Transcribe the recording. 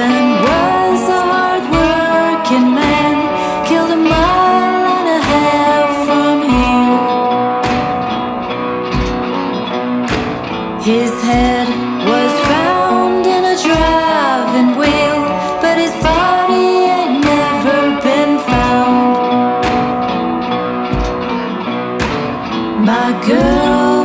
husband was a hard working man, killed a mile and a half from here. His head was found in a driving wheel, but his body had never been found. My girl.